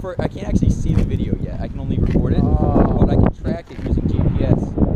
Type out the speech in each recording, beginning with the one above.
no I can't actually see the video yet. I can only record it, but I can track it using GPS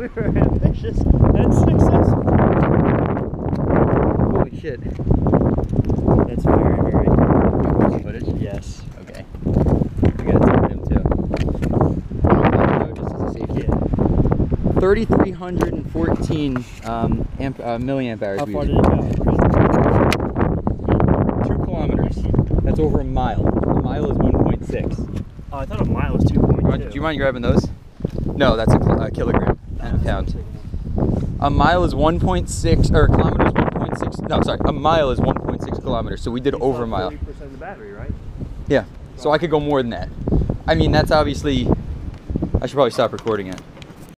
That's, that's successful. Holy shit. That's very, very. Footage? Yes. Okay. We gotta tell him too. Just as a safety. 3,314 um, amp, uh, milliamp hours. How far did it go? Two kilometers. That's over a mile. A mile is 1.6. Oh, I thought a mile was 2.2. Do you mind grabbing those? No, that's a, a kilogram and a pound. A mile is 1.6, or a kilometer is 1.6. No, sorry, a mile is 1.6 kilometers. So we did over a mile. 40% of the battery, right? Yeah. So I could go more than that. I mean, that's obviously. I should probably stop recording it.